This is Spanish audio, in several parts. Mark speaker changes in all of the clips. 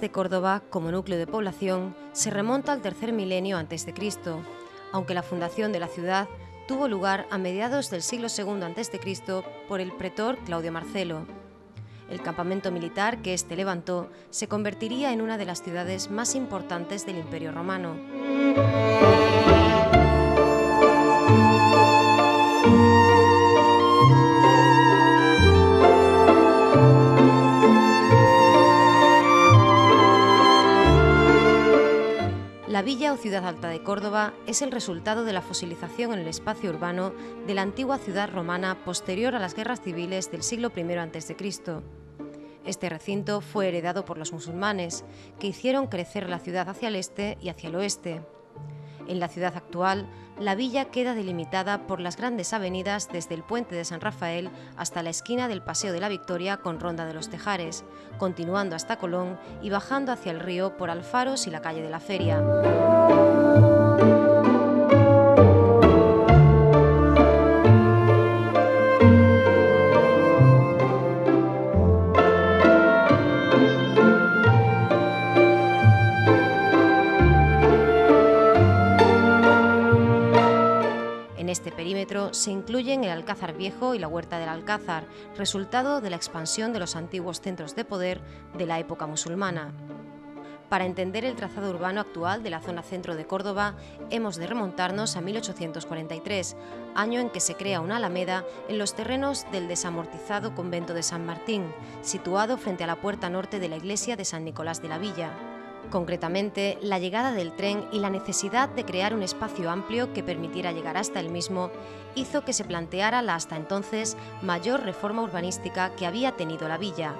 Speaker 1: de Córdoba como núcleo de población se remonta al tercer milenio antes de Cristo, aunque la fundación de la ciudad tuvo lugar a mediados del siglo II a.C. por el pretor Claudio Marcelo. El campamento militar que éste levantó se convertiría en una de las ciudades más importantes del Imperio Romano. La villa o ciudad alta de Córdoba es el resultado de la fosilización en el espacio urbano de la antigua ciudad romana posterior a las guerras civiles del siglo I a.C. Este recinto fue heredado por los musulmanes, que hicieron crecer la ciudad hacia el este y hacia el oeste. En la ciudad actual, la villa queda delimitada por las grandes avenidas desde el puente de San Rafael hasta la esquina del Paseo de la Victoria con Ronda de los Tejares, continuando hasta Colón y bajando hacia el río por Alfaros y la calle de la Feria. Se incluyen el Alcázar Viejo y la Huerta del Alcázar, resultado de la expansión de los antiguos centros de poder de la época musulmana. Para entender el trazado urbano actual de la zona centro de Córdoba, hemos de remontarnos a 1843, año en que se crea una alameda en los terrenos del desamortizado convento de San Martín, situado frente a la puerta norte de la iglesia de San Nicolás de la Villa. Concretamente, la llegada del tren y la necesidad de crear un espacio amplio que permitiera llegar hasta el mismo hizo que se planteara la hasta entonces mayor reforma urbanística que había tenido la villa.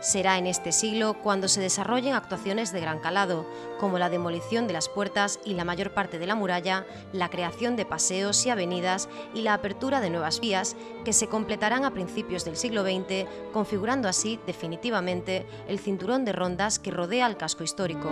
Speaker 1: Será en este siglo cuando se desarrollen actuaciones de gran calado, como la demolición de las puertas y la mayor parte de la muralla, la creación de paseos y avenidas y la apertura de nuevas vías que se completarán a principios del siglo XX, configurando así definitivamente el cinturón de rondas que rodea el casco histórico.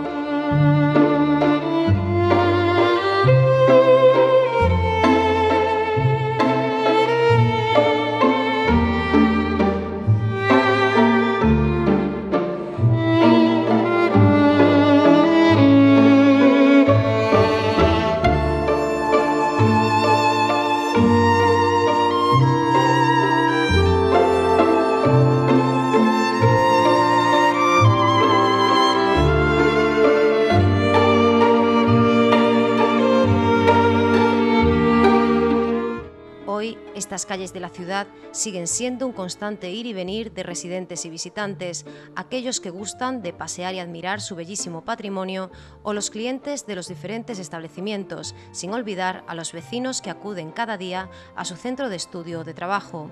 Speaker 1: Estas calles de la ciudad siguen siendo un constante ir y venir de residentes y visitantes, aquellos que gustan de pasear y admirar su bellísimo patrimonio o los clientes de los diferentes establecimientos, sin olvidar a los vecinos que acuden cada día a su centro de estudio o de trabajo.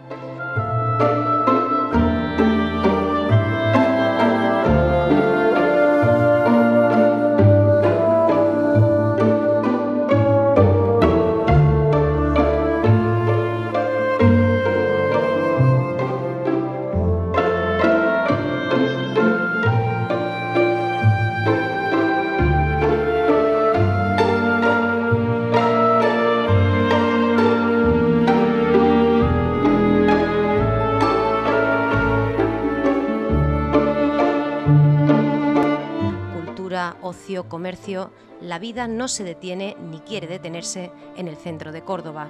Speaker 1: comercio, la vida no se detiene ni quiere detenerse en el centro de Córdoba.